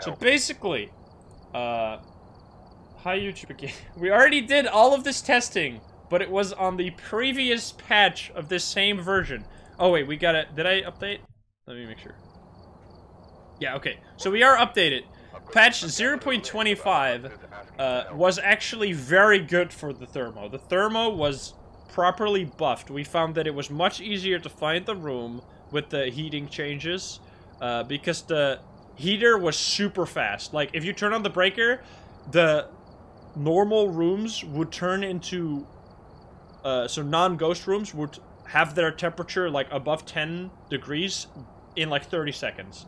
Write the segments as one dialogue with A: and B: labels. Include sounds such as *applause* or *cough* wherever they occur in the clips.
A: So basically, uh, hi YouTube again. *laughs* We already did all of this testing, but it was on the previous patch of this same version. Oh wait, we got it. Did I update? Let me make sure. Yeah, okay. So we are updated. Patch 0.25 uh, was actually very good for the thermo. The thermo was properly buffed. We found that it was much easier to find the room with the heating changes uh, because the heater was super fast. Like, if you turn on the breaker, the normal rooms would turn into... Uh, so non-ghost rooms would have their temperature, like, above 10 degrees in, like, 30 seconds.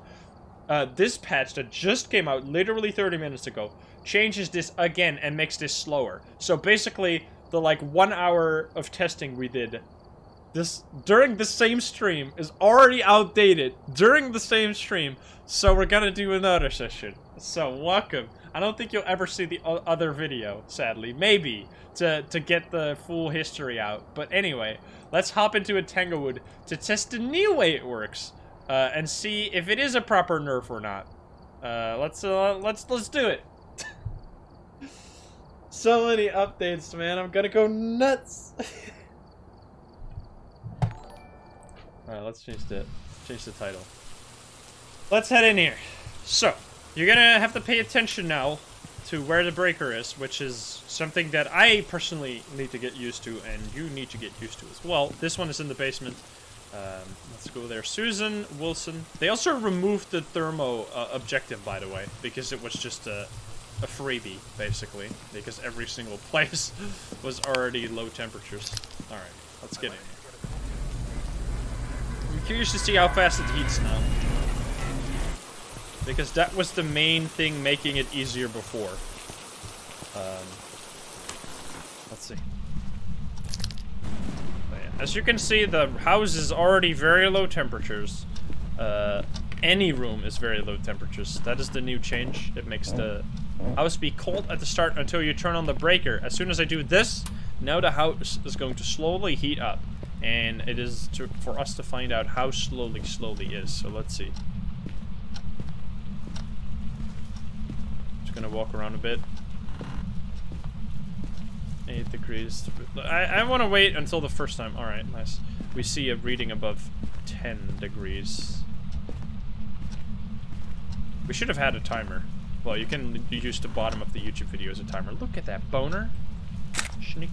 A: Uh, this patch that just came out literally 30 minutes ago changes this again and makes this slower. So basically, the like one hour of testing we did this during the same stream is already outdated during the same stream. So we're gonna do another session. So welcome. I don't think you'll ever see the other video, sadly. Maybe to to get the full history out. But anyway, let's hop into a Tanglewood to test the new way it works uh, and see if it is a proper nerf or not. Uh, let's uh, let's let's do it. *laughs* so many updates, man. I'm gonna go nuts. *laughs* All right, let's change the change the title. Let's head in here. So you're gonna have to pay attention now to where the breaker is, which is something that I personally need to get used to, and you need to get used to as well. This one is in the basement. Um, let's go there. Susan Wilson. They also removed the thermo uh, objective, by the way, because it was just a, a freebie, basically. Because every single *laughs* place was already low temperatures. Alright, let's get in. I'm curious to see how fast it heats now. Because that was the main thing making it easier before. Um, let's see. Oh, yeah. As you can see, the house is already very low temperatures. Uh, any room is very low temperatures. That is the new change. It makes the house be cold at the start until you turn on the breaker. As soon as I do this, now the house is going to slowly heat up. And it is to, for us to find out how slowly slowly is. So let's see. Gonna walk around a bit. 8 degrees. I, I want to wait until the first time. Alright, nice. We see a reading above 10 degrees. We should have had a timer. Well, you can use the bottom of the YouTube video as a timer. Look at that boner. Sneaky.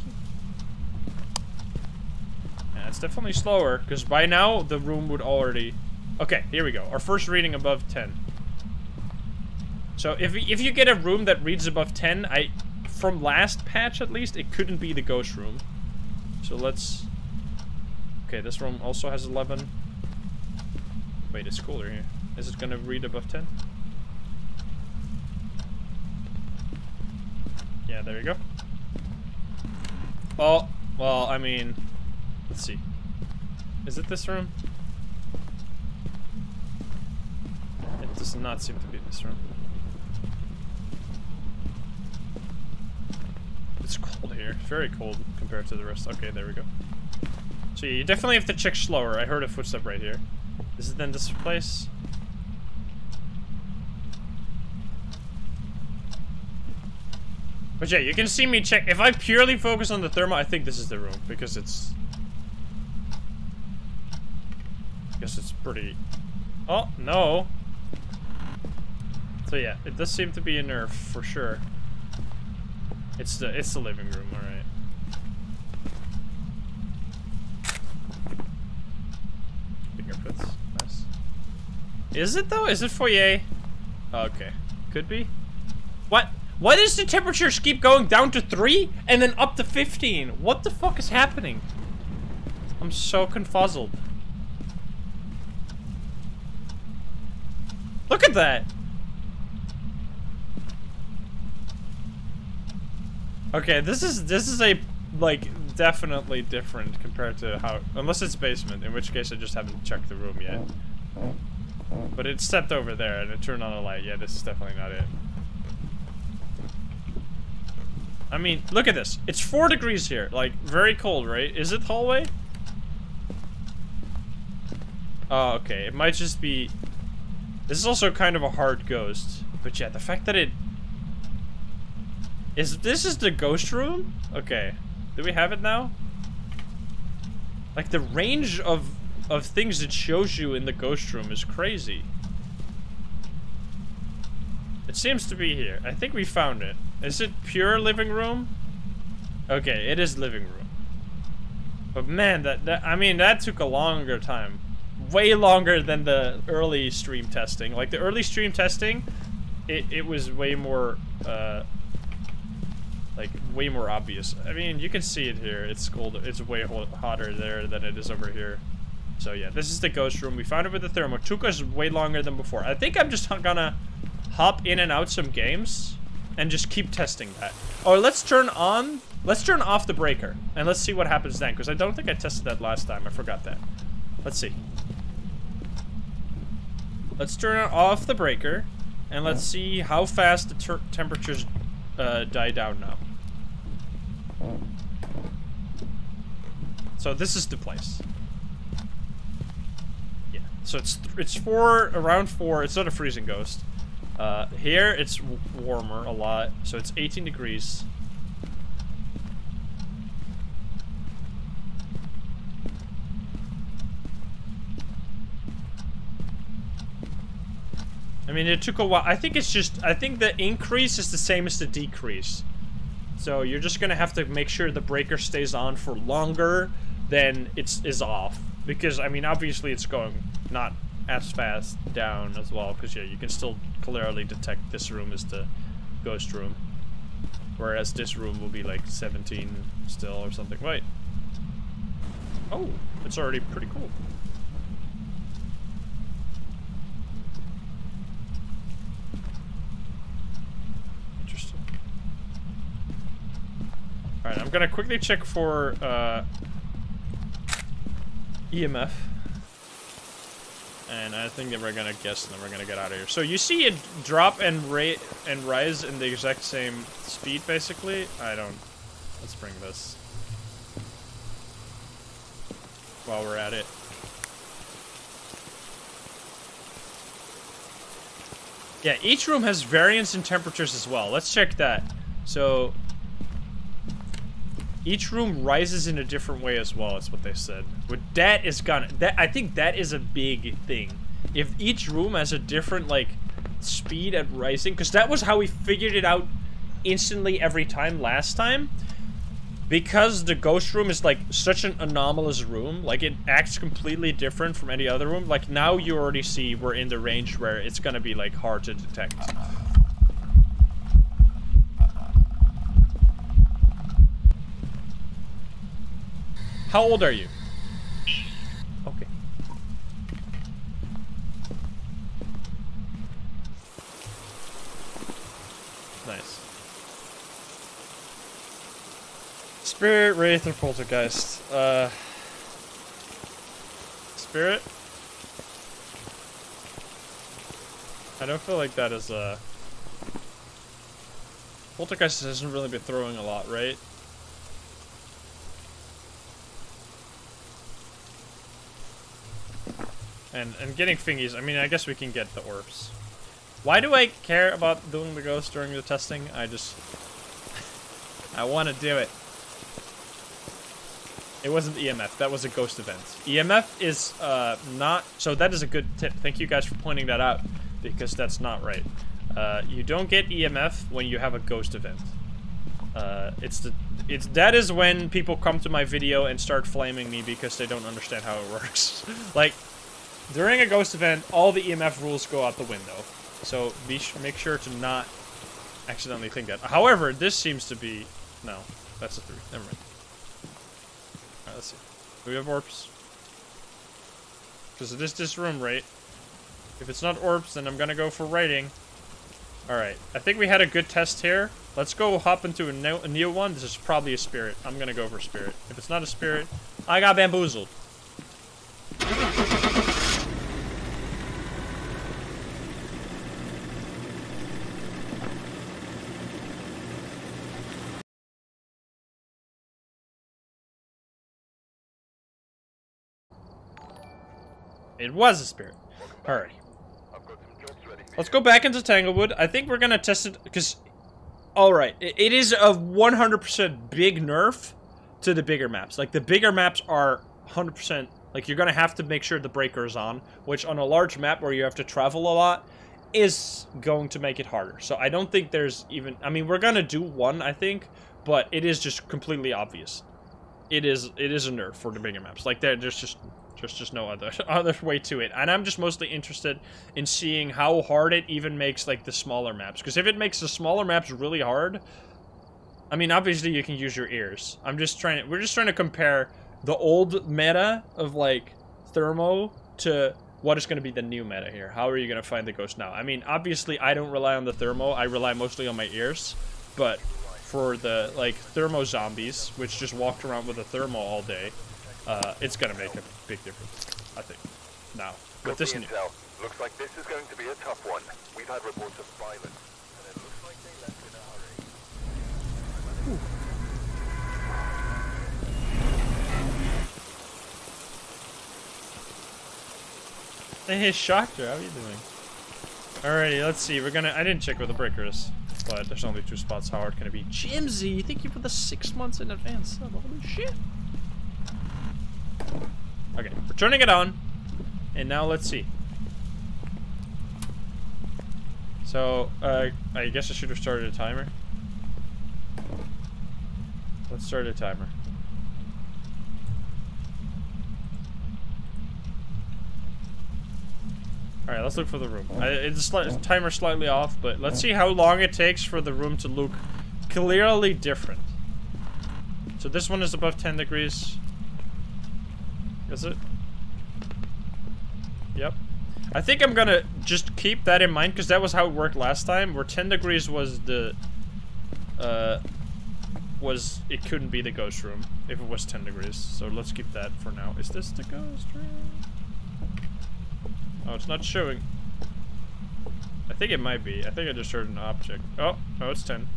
A: Yeah, it's definitely slower, because by now the room would already... Okay, here we go. Our first reading above 10. So if, if you get a room that reads above 10, I from last patch at least, it couldn't be the ghost room. So let's... Okay, this room also has 11. Wait, it's cooler here. Is it gonna read above 10? Yeah, there you go. Oh, well, I mean... Let's see. Is it this room? It does not seem to be this room. It's cold here. Very cold compared to the rest. Okay, there we go. So you definitely have to check slower. I heard a footstep right here. Is it then this place? But yeah, you can see me check. If I purely focus on the thermo, I think this is the room because it's. I guess it's pretty. Oh no. So yeah, it does seem to be a nerf for sure. It's the it's the living room, all right. Fingerprints, nice. Is it though? Is it foyer? Oh, okay, could be. What? Why does the temperatures keep going down to three and then up to fifteen? What the fuck is happening? I'm so confuzzled. Look at that. Okay, this is this is a like definitely different compared to how unless it's basement, in which case I just haven't checked the room yet. But it stepped over there and it turned on a light. Yeah, this is definitely not it. I mean, look at this. It's four degrees here. Like, very cold, right? Is it hallway? Oh, okay. It might just be... This is also kind of a hard ghost. But yeah, the fact that it... Is this is the ghost room? Okay. Do we have it now? Like the range of of things it shows you in the ghost room is crazy. It seems to be here. I think we found it. Is it pure living room? Okay, it is living room. But man, that, that I mean, that took a longer time. Way longer than the early stream testing. Like, the early stream testing, it, it was way more, uh, like, way more obvious. I mean, you can see it here. It's cold. It's way hotter there than it is over here. So yeah, this is the ghost room. We found it with the thermo. Took us way longer than before. I think I'm just gonna hop in and out some games and just keep testing that. Or let's turn on, let's turn off the breaker and let's see what happens then because I don't think I tested that last time. I forgot that. Let's see. Let's turn off the breaker and let's see how fast the temperatures uh, die down now. So this is the place. Yeah. So it's it's four around four. It's not a freezing ghost. Uh, here, it's warmer a lot, so it's 18 degrees. I mean, it took a while. I think it's just, I think the increase is the same as the decrease. So you're just gonna have to make sure the breaker stays on for longer than it's is off. Because, I mean, obviously it's going not as fast down as well, because yeah, you can still clearly detect this room is the ghost room. Whereas this room will be like 17 still or something. Wait. Oh, it's already pretty cool. Interesting. Alright, I'm gonna quickly check for uh, EMF. And I think that we're gonna guess and then we're gonna get out of here. So you see it drop and rate and rise in the exact same speed, basically. I don't. Let's bring this. While we're at it. Yeah, each room has variance in temperatures as well. Let's check that. So each room rises in a different way as well, is what they said. But that is gonna, that, I think that is a big thing. If each room has a different, like, speed at rising, because that was how we figured it out instantly every time last time. Because the ghost room is, like, such an anomalous room, like, it acts completely different from any other room, like, now you already see we're in the range where it's gonna be, like, hard to detect. How old are you? Okay. Nice. Spirit, Wraith, or Poltergeist? Uh... Spirit? I don't feel like that is, uh... Poltergeist hasn't really been throwing a lot, right? And, and getting thingies, I mean, I guess we can get the orbs. Why do I care about doing the ghost during the testing? I just... I want to do it. It wasn't EMF, that was a ghost event. EMF is uh, not... So that is a good tip. Thank you guys for pointing that out, because that's not right. Uh, you don't get EMF when you have a ghost event. Uh, it's the it's that is when people come to my video and start flaming me because they don't understand how it works. *laughs* like during a ghost event, all the EMF rules go out the window. So be make sure to not accidentally think that. However, this seems to be... No, that's a 3. Never mind. Alright, let's see. Do we have orbs? Because it is this room, right? If it's not orbs, then I'm gonna go for writing. Alright, I think we had a good test here. Let's go hop into a, new, a new one. This is probably a spirit. I'm gonna go for spirit. If it's not a spirit, I got bamboozled. It was a spirit. Hurry. Let's go back into Tanglewood. I think we're gonna test it, because... Alright, it is a 100% big nerf to the bigger maps. Like, the bigger maps are 100%... Like, you're gonna have to make sure the breaker is on, which on a large map where you have to travel a lot, is going to make it harder. So I don't think there's even... I mean, we're gonna do one, I think, but it is just completely obvious. It is it is a nerf for the bigger maps. Like, there's just there's just no other *laughs* other way to it. And I'm just mostly interested in seeing how hard it even makes, like, the smaller maps. Because if it makes the smaller maps really hard... I mean, obviously you can use your ears. I'm just trying to... We're just trying to compare the old meta of, like, Thermo to what is going to be the new meta here. How are you going to find the ghost now? I mean, obviously I don't rely on the Thermo. I rely mostly on my ears. But for the, like, Thermo zombies, which just walked around with a Thermo all day uh, it's gonna make a big difference, I think. Now, with this new.
B: Intel. Looks like this is going to be a tough one. We've had reports of violence, and it looks like they left in a hurry.
A: Hey, Shocker, how are you doing? Alrighty, let's see. We're gonna. I didn't check with the breakers, but there's only two spots. How hard can it be? Jimsy, thank you for the six months in advance. Holy shit. Okay, we're turning it on. And now let's see. So, uh, I guess I should have started a timer. Let's start a timer. Alright, let's look for the room. I, it's sli timer slightly off, but let's see how long it takes for the room to look clearly different. So this one is above 10 degrees. Is it? Yep. I think I'm gonna just keep that in mind, because that was how it worked last time, where 10 degrees was the... Uh... Was... It couldn't be the ghost room, if it was 10 degrees. So let's keep that for now. Is this the ghost room? Oh, it's not showing. I think it might be. I think I just heard an object. Oh, oh, it's 10.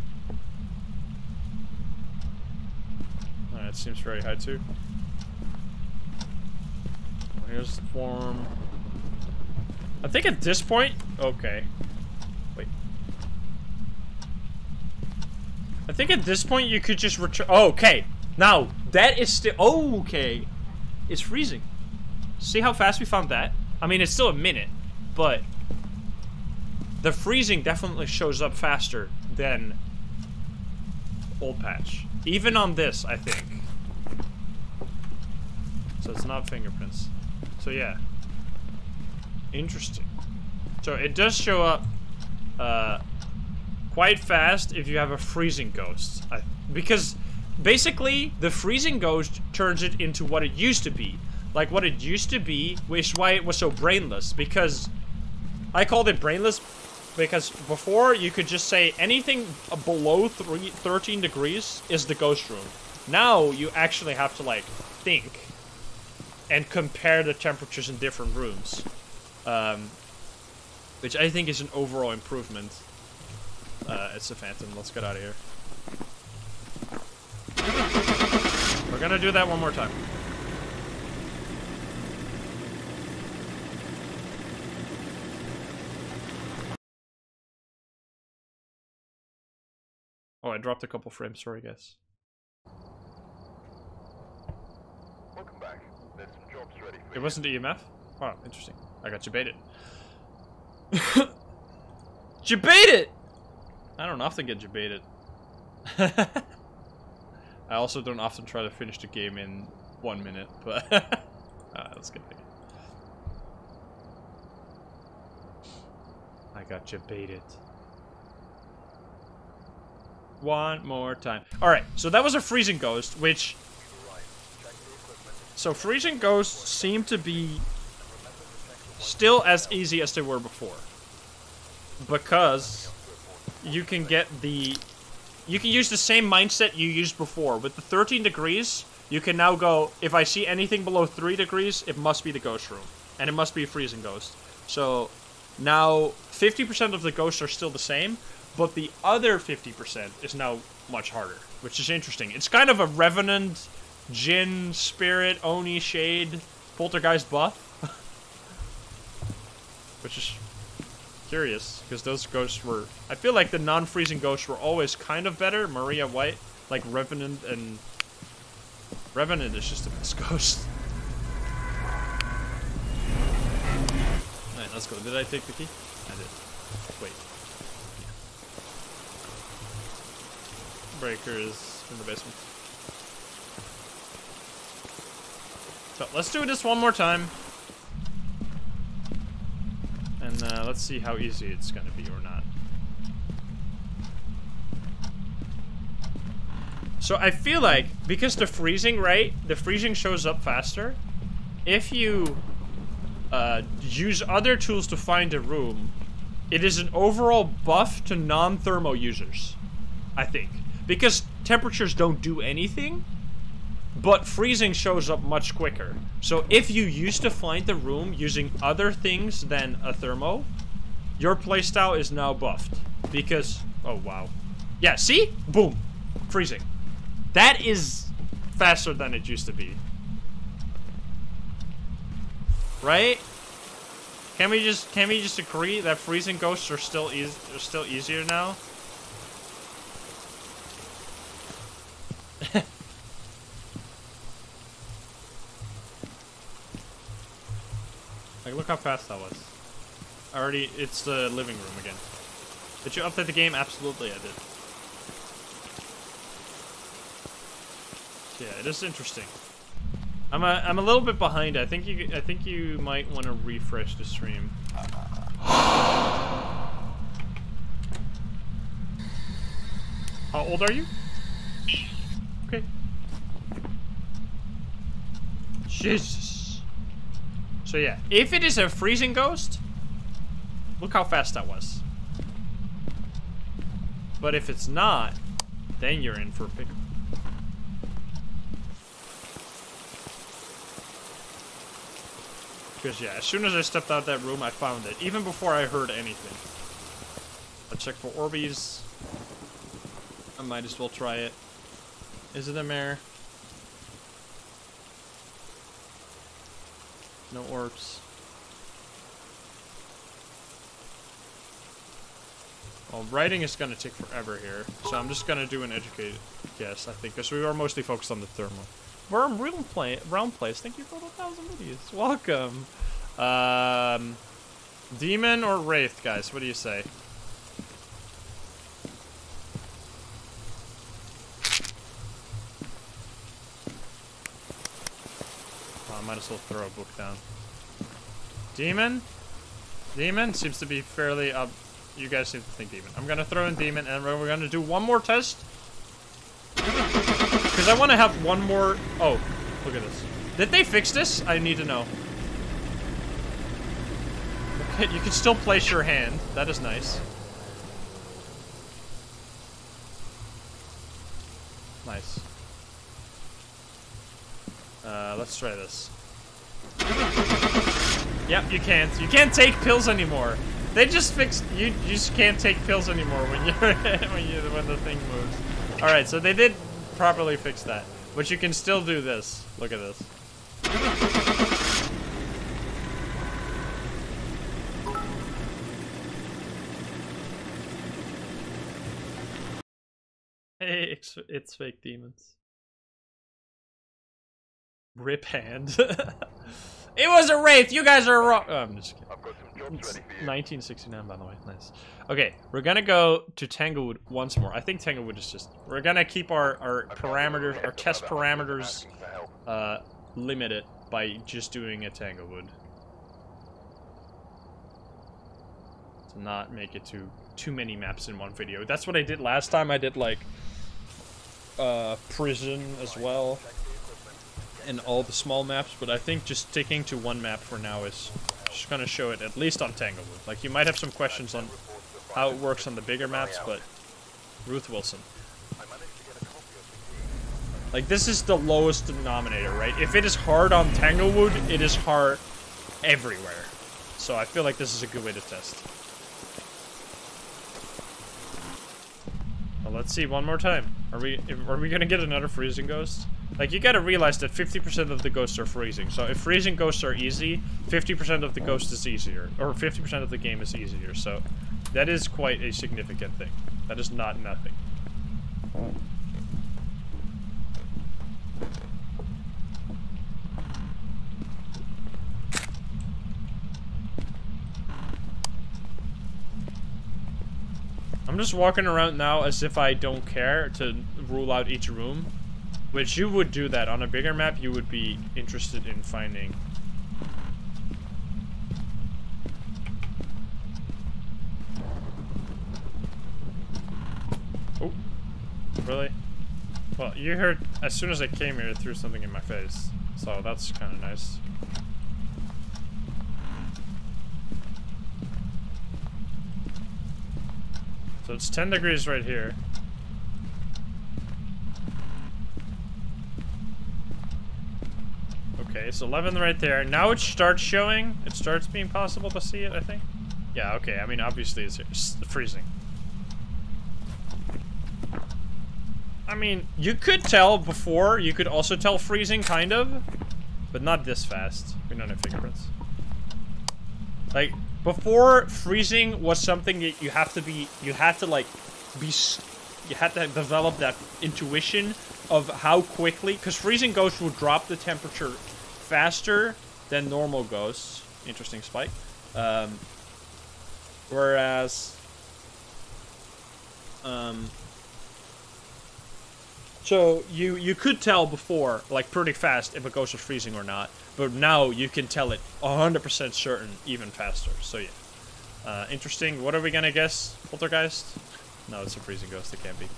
A: Alright, it seems very high too. Here's the form. I think at this point... Okay. Wait. I think at this point you could just return... Oh, okay. Now, that is still... Okay. It's freezing. See how fast we found that? I mean, it's still a minute, but... The freezing definitely shows up faster than old patch. Even on this, I think. So it's not fingerprints. So yeah. Interesting. So it does show up uh, quite fast if you have a freezing ghost. I, because basically, the freezing ghost turns it into what it used to be. Like what it used to be, which is why it was so brainless. Because I called it brainless because before you could just say anything below three, 13 degrees is the ghost room. Now you actually have to like think and compare the temperatures in different rooms. Um, which I think is an overall improvement. Uh, it's a phantom. Let's get out of here. We're gonna do that one more time. Oh, I dropped a couple frames. Sorry, guys. It wasn't EMF? Wow, interesting. I got you baited. *laughs* you baited! I don't often get you baited. *laughs* I also don't often try to finish the game in one minute, but uh, *laughs* that's good. I got you baited. One more time. Alright, so that was a freezing ghost, which so freezing ghosts seem to be still as easy as they were before. Because you can get the... You can use the same mindset you used before. With the 13 degrees, you can now go, if I see anything below 3 degrees, it must be the ghost room. And it must be a freezing ghost. So now 50% of the ghosts are still the same, but the other 50% is now much harder, which is interesting. It's kind of a Revenant Jinn, Spirit, Oni, Shade, Poltergeist buff. *laughs* Which is curious because those ghosts were. I feel like the non-freezing ghosts were always kind of better. Maria White, like Revenant and Revenant is just the best *laughs* ghost. Alright, let's go. Did I take the key? I did. Wait. Breaker is in the basement. So let's do this one more time. And uh, let's see how easy it's gonna be or not. So I feel like, because the freezing, right? The freezing shows up faster. If you uh, use other tools to find a room, it is an overall buff to non-thermo users. I think. Because temperatures don't do anything, but freezing shows up much quicker. So if you used to find the room using other things than a thermo, your playstyle is now buffed. Because, oh wow. Yeah, see? Boom. Freezing. That is faster than it used to be. Right? Can we just can we just agree that freezing ghosts are still easy are still easier now? Like look how fast that was. I already it's the living room again. Did you update the game? Absolutely I did. Yeah, it is interesting. I'm a I'm a little bit behind. I think you I think you might want to refresh the stream. How old are you? Okay. Jesus. So yeah, if it is a freezing ghost, look how fast that was. But if it's not, then you're in for a pickle. Because, yeah, as soon as I stepped out that room, I found it. Even before I heard anything. I check for Orbeez. I might as well try it. Is it a mare? No orbs. Well, writing is going to take forever here, so I'm just going to do an educated guess, I think, because we are mostly focused on the thermal. Worm Realm Play Realm Place, thank you for the thousand videos. Welcome. Um, Demon or Wraith, guys? What do you say? I might as well throw a book down. Demon? Demon seems to be fairly up. You guys seem to think demon. I'm gonna throw in demon, and we're gonna do one more test. Because I want to have one more... Oh, look at this. Did they fix this? I need to know. Okay, you can still place your hand. That is nice. Nice. Uh, let's try this. Yep, you can't. You can't take pills anymore. They just fixed. You, you just can't take pills anymore when you *laughs* when you when the thing moves. All right, so they did properly fix that, but you can still do this. Look at this. Hey, it's, it's fake demons. Rip hand. *laughs* it was a wraith. You guys are wrong. Oh, I'm just kidding.
B: I've got some jobs
A: It's
B: ready for you.
A: 1969, by the way. Nice. Okay, we're gonna go to Tanglewood once more. I think Tanglewood is just. We're gonna keep our our parameters, our test parameters,
B: Asking for help.
A: uh, limited by just doing a Tanglewood. To not make it to too many maps in one video. That's what I did last time. I did like uh, prison as well, and all the small maps. But I think just sticking to one map for now is just gonna show it at least on Tanglewood. Like you might have some questions on how it works on the bigger maps, but Ruth Wilson.
B: To.
A: Like, this is the lowest denominator, right? If it is hard on Tanglewood, it is hard everywhere. So I feel like this is a good way to test. Well, let's see one more time. Are we are we gonna get another freezing ghost? Like, you gotta realize that 50% of the ghosts are freezing. So if freezing ghosts are easy, 50% of the ghost is easier. Or 50% of the game is easier. So that is quite a significant thing. That is not nothing. I'm just walking around now as if I don't care to rule out each room. Which you would do that. On a bigger map, you would be interested in finding... Oh. Really? Well, you heard... As soon as I came here, it threw something in my face. So that's kind of nice. So it's 10 degrees right here. Okay, it's 11 right there. Now it starts showing. It starts being possible to see it, I think. Yeah, okay. I mean, obviously it's, freezing. I mean, you could tell before. You could also tell freezing, kind of. But not this fast. We don't have fingerprints. Like, before, freezing was something that you have to be, you had to like, be, you had to develop that intuition of how quickly, because freezing ghosts will drop the temperature faster than normal ghosts. Interesting spike. Um, whereas, um, so you you could tell before, like pretty fast, if a ghost was freezing or not. But now you can tell it 100% certain even faster. So yeah. Uh, interesting. What are we gonna guess? Poltergeist? No, it's a freezing ghost. It can't be.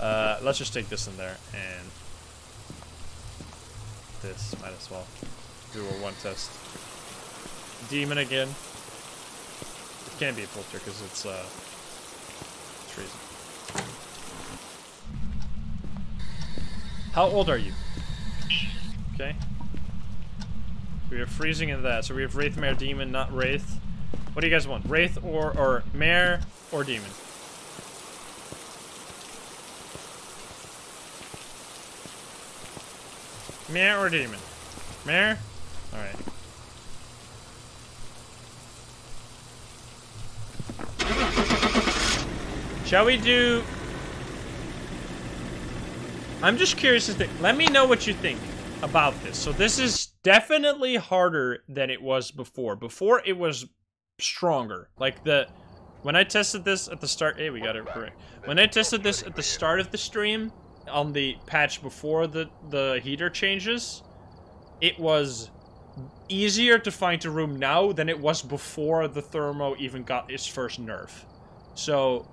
A: Uh, let's just take this in there and this might as well do a one test. Demon again. It can't be a polter because it's uh, freezing. How old are you? Okay. We are freezing in that, so we have Wraith, Mare, Demon, not Wraith. What do you guys want? Wraith or, or Mare or Demon? Mare or Demon? Mare? Alright. Shall we do... I'm just curious to... Let me know what you think about this. So this is definitely harder than it was before. Before it was stronger. Like the when I tested this at the start, hey, we got it correct. When I tested this at the start of the stream on the patch before the the heater changes, it was easier to find a room now than it was before the thermo even got its first nerf. So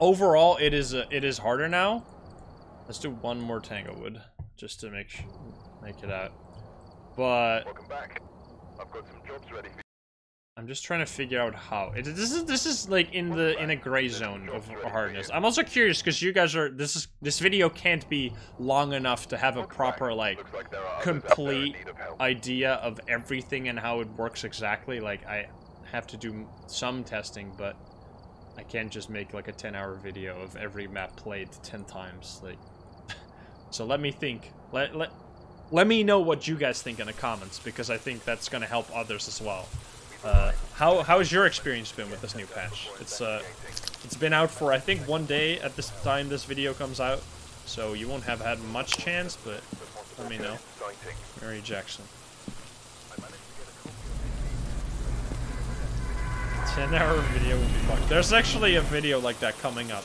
A: overall, it is a, it is harder now. Let's do one more Tanglewood just to make make it out. But
B: Welcome back. I've got some jobs ready for
A: I'm just trying to figure out how. It, this is this is like in the in a gray zone of hardness. I'm also curious because you guys are this is this video can't be long enough to have a proper like
B: Looks like there are others out there in
A: complete
B: need of help.
A: idea of everything and how it works exactly. Like I have to do some testing, but I can't just make like a 10 hour video of every map played 10 times. Like, *laughs* so let me think. Let let let me know what you guys think in the comments because I think that's gonna help others as well. Uh, how how has your experience been with this new patch? It's uh, it's been out for I think one day at this time this video comes out, so you won't have had much chance. But let me know. Mary Jackson.
B: I managed to get a copy of
A: 10 hour video would be fun. There's actually a video like that coming up.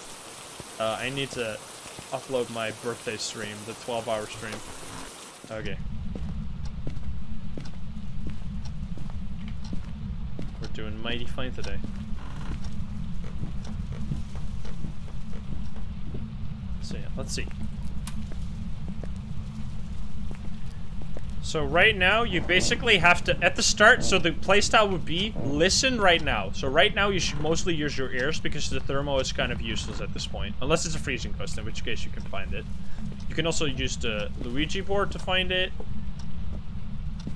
A: Uh, I need to upload my birthday stream, the 12 hour stream. Okay. Doing mighty fine today. So yeah, let's see. So right now, you basically have to, at the start, so the playstyle would be, listen right now. So right now, you should mostly use your ears because the thermo is kind of useless at this point. Unless it's a freezing ghost, in which case you can find it. You can also use the Luigi board to find it.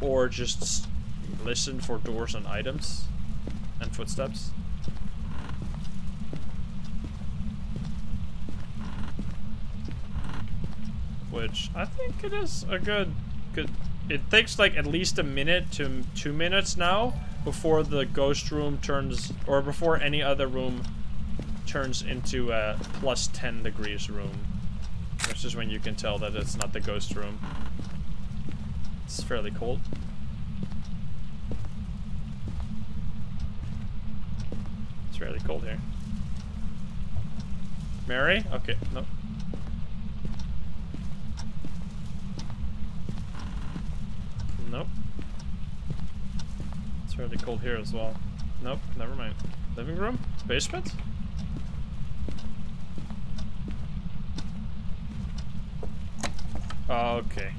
A: Or just listen for doors and items. And footsteps. which I think it is a good, good. It takes like at least a minute to two minutes now before the ghost room turns, or before any other room turns into a plus 10 degrees room. Which is when you can tell that it's not the ghost room. It's fairly cold. It's fairly cold here. Mary? Okay, nope. Nope. It's really cold here as well. Nope, never mind. Living room? Basement? Okay.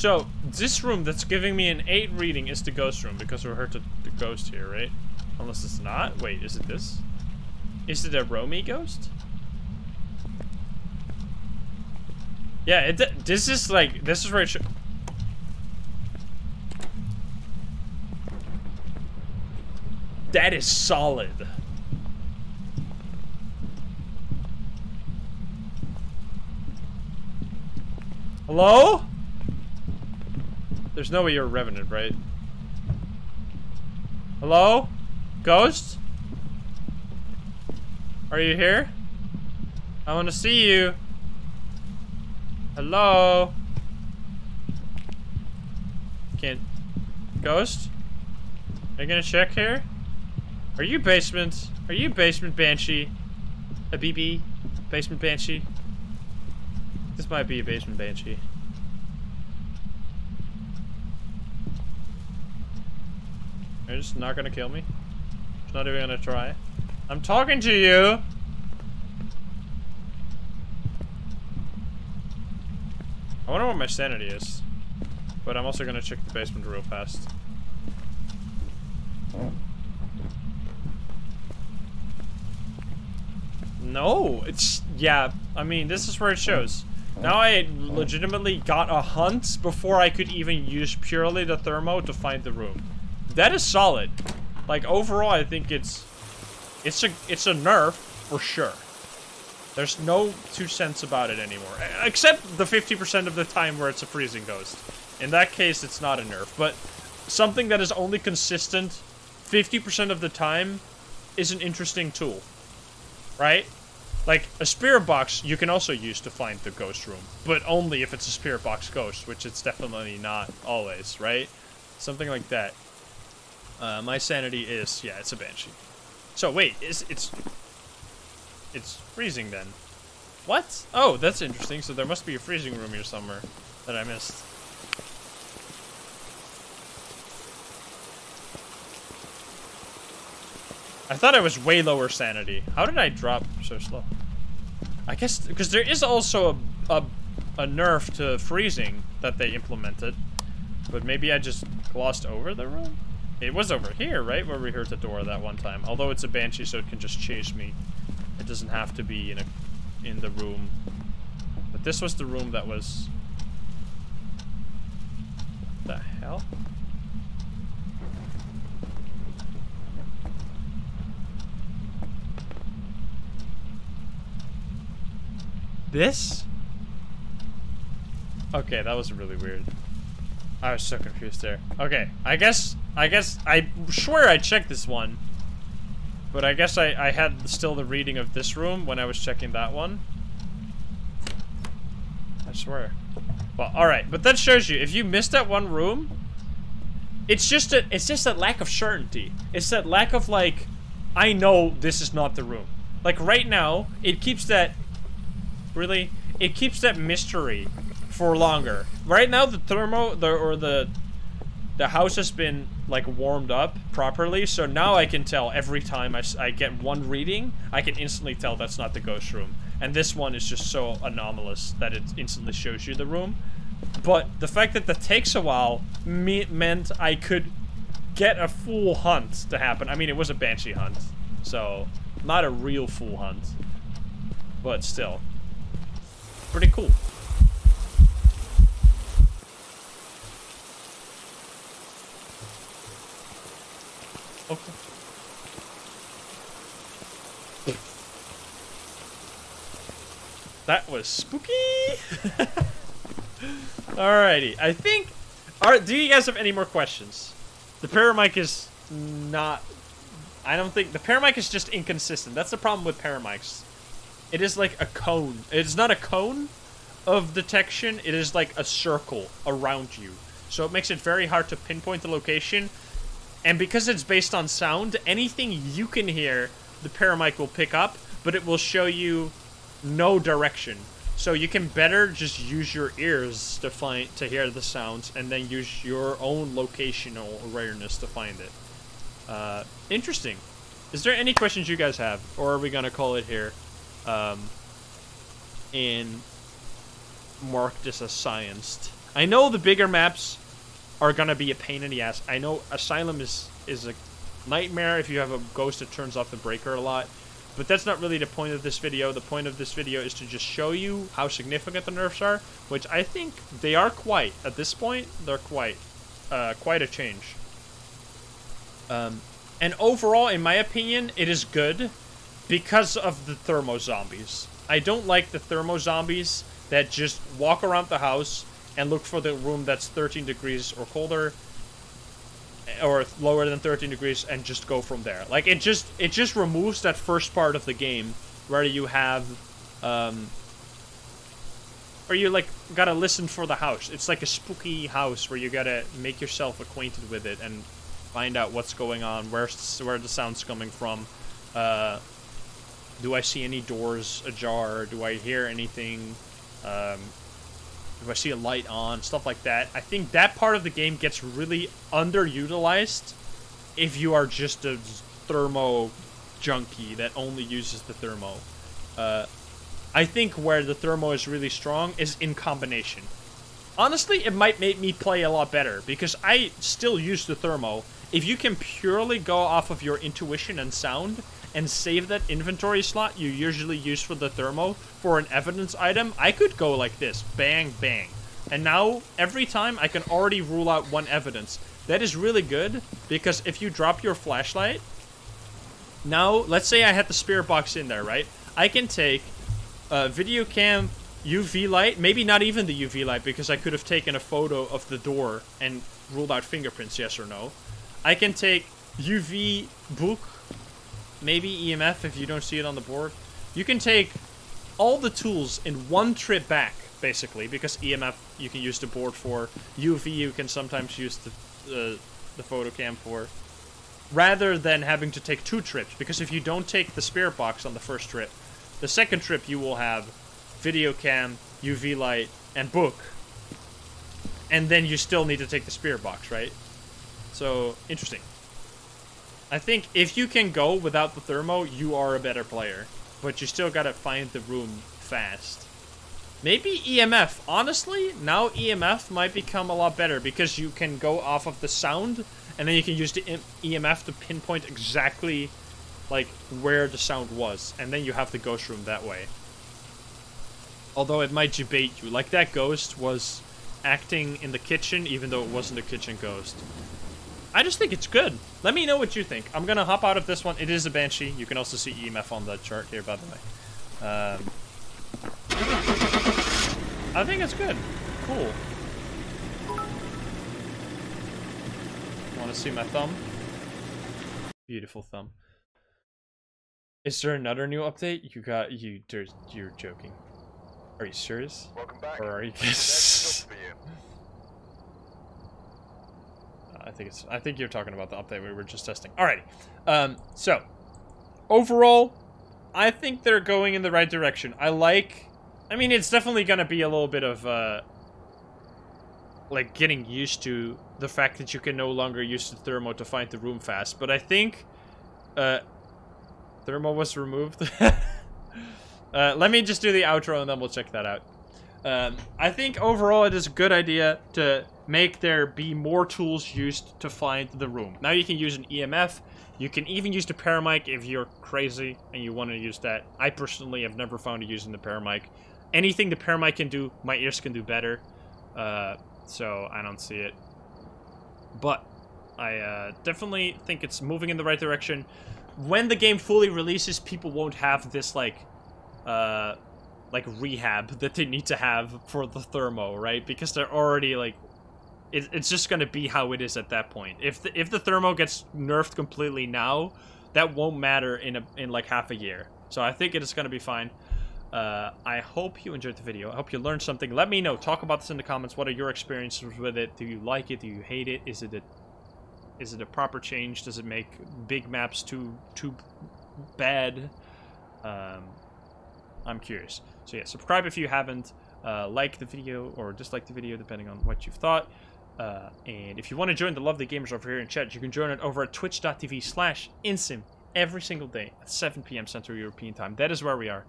A: So, this room that's giving me an 8 reading is the ghost room because we heard the, the ghost here, right? Unless it's not. Wait, is it this? Is it a Romy ghost? Yeah, it, this is like, this is where it should... That is solid. Hello? There's no way you're a revenant, right? Hello? Ghost? Are you here? I want to see you. Hello? Can't... Ghost? Are you gonna check here? Are you basement? Are you basement banshee? A BB? Basement banshee? This might be a basement banshee. You're just not gonna kill me? Just not even gonna try? I'm talking to you! I wonder what my sanity is. But I'm also gonna check the basement real fast. No, it's, yeah, I mean, this is where it shows. Now I legitimately got a hunt before I could even use purely the thermo to find the room. That is solid. Like, overall, I think it's, it's a, it's a nerf for sure. There's no two cents about it anymore. Except the 50% of the time where it's a freezing ghost. In that case, it's not a nerf. But something that is only consistent 50% of the time is an interesting tool. Right? Like, a spirit box you can also use to find the ghost room. But only if it's a spirit box ghost, which it's definitely not always, right? Something like that. Uh, my sanity is, yeah, it's a banshee. So, wait, is it's... It's freezing then. What? Oh, that's interesting. So there must be a freezing room here somewhere that I missed. I thought I was way lower sanity. How did I drop so slow? I guess because there is also a, a, a nerf to freezing that they implemented. But maybe I just glossed over the room? It was over here, right? Where we heard the door that one time. Although it's a banshee, so it can just chase me. It doesn't have to be in a in the room. But this was the room that was... The hell? This? Okay, that was really weird. I was so confused there. Okay, I guess, I guess, I swear I checked this one. But I guess I, I had still the reading of this room when I was checking that one. I swear. Well, alright, but that shows you, if you miss that one room, it's just a, it's just that lack of certainty. It's that lack of like, I know this is not the room. Like right now, it keeps that, really, it keeps that mystery for longer. Right now, the thermo, the, or the, the house has been like warmed up properly. So now I can tell every time I, I get one reading I can instantly tell that's not the ghost room. And this one is just so anomalous that it instantly shows you the room. But the fact that that takes a while me meant I could get a full hunt to happen. I mean it was a banshee hunt so not a real full hunt but still. Pretty cool Okay. that was spooky. *laughs* Alrighty, I think. Do you guys have any more questions? The paramic is not. I don't think the paramic is just inconsistent. That's the problem with paramics. It is like a cone. It's not a cone of detection. It is like a circle around you. So it makes it very hard to pinpoint the location. And because it's based on sound, anything you can hear, the paramic will pick up, but it will show you no direction. So you can better just use your ears to find to hear the sounds, and then use your own locational awareness to find it. Uh, interesting. Is there any questions you guys have, or are we gonna call it here? Um, and mark this as scienced. I know the bigger maps are gonna be a pain in the ass. I know Asylum is is a nightmare if you have a ghost that turns off the breaker a lot. But that's not really the point of this video. The point of this video is to just show you how significant the nerfs are, which I think they are quite. At this point, they're quite, uh, quite a change. Um, and overall, in my opinion, it is good because of the thermo zombies. I don't like the thermo zombies that just walk around the house and look for the room that's 13 degrees or colder or lower than 13 degrees and just go from there. Like it just it just removes that first part of the game where you have um or you like gotta listen for the house. It's like a spooky house where you gotta make yourself acquainted with it and find out what's going on, where's where the sound's coming from. Uh, do I see any doors ajar? Do I hear anything? Um, if I see a light on, stuff like that. I think that part of the game gets really underutilized if you are just a thermo junkie that only uses the thermo. Uh, I think where the thermo is really strong is in combination. Honestly, it might make me play a lot better because I still use the thermo. If you can purely go off of your intuition and sound, and save that inventory slot you usually use for the thermo for an evidence item, I could go like this. Bang, bang. And now, every time, I can already rule out one evidence. That is really good, because if you drop your flashlight, now, let's say I had the spirit box in there, right? I can take a video cam UV light, maybe not even the UV light, because I could have taken a photo of the door and ruled out fingerprints, yes or no. I can take UV book maybe EMF if you don't see it on the board. You can take all the tools in one trip back, basically, because EMF you can use the board for, UV you can sometimes use the, uh, the photo cam for, rather than having to take two trips, because if you don't take the spirit box on the first trip, the second trip you will have video cam, UV light, and book, and then you still need to take the spirit box, right? So, interesting. I think if you can go without the thermo, you are a better player. But you still gotta find the room fast. Maybe EMF. Honestly, now EMF might become a lot better because you can go off of the sound and then you can use the EMF to pinpoint exactly like where the sound was and then you have the ghost room that way. Although it might debate you. Like that ghost was acting in the kitchen even though it wasn't a kitchen ghost. I just think it's good. Let me know what you think. I'm gonna hop out of this one. It is a Banshee. You can also see EMF on the chart here, by the way. Um, I think it's good. Cool. Want to see my thumb? Beautiful thumb. Is there another new update? You got you. You're joking. Are you serious?
B: Welcome back.
A: Or are you? *laughs* I think it's. I think you're talking about the update we were just testing. Alrighty. Um, so overall, I think they're going in the right direction. I like. I mean, it's definitely gonna be a little bit of uh, like getting used to the fact that you can no longer use the thermo to find the room fast. But I think uh, thermo was removed. *laughs* uh, let me just do the outro and then we'll check that out. Um, I think overall it is a good idea to make there be more tools used to find the room. Now you can use an EMF. You can even use the paramic if you're crazy and you want to use that. I personally have never found it using the paramic. Anything the paramic can do, my ears can do better. Uh, so I don't see it. But I uh, definitely think it's moving in the right direction. When the game fully releases, people won't have this like uh, like rehab *laughs* that they need to have for the thermo, right? Because they're already like it, it's just gonna be how it is at that point. If the, if the thermo gets nerfed completely now, that won't matter in a in like half a year. So I think it is gonna be fine. Uh, I hope you enjoyed the video. I hope you learned something. Let me know. Talk about this in the comments. What are your experiences with it? Do you like it? Do you hate it? Is it a is it a proper change? Does it make big maps too too bad? Um, I'm curious. So yeah, subscribe if you haven't. Uh, like the video or dislike the video, depending on what you've thought. Uh, and if you want to join the lovely gamers over here in chat, you can join it over at twitch.tv slash insym every single day at 7 p.m. Central European Time. That is where we are.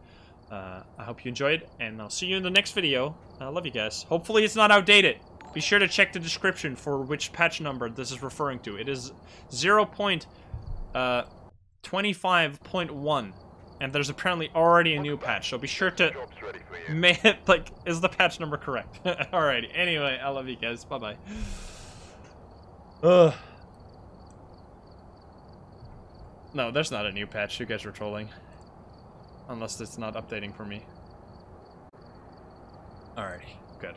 A: Uh, I hope you enjoyed, and I'll see you in the next video. I love you guys. Hopefully it's not outdated. Be sure to check the description for which patch number this is referring to. It is 0.25.1. And there's apparently already a new patch, so be sure to. May it, *laughs* like, is the patch number correct? *laughs* Alrighty. Anyway, I love you guys. Bye bye. Ugh. *sighs* No, there's not a new patch. You guys are trolling. Unless it's not updating for me. Alrighty. Good.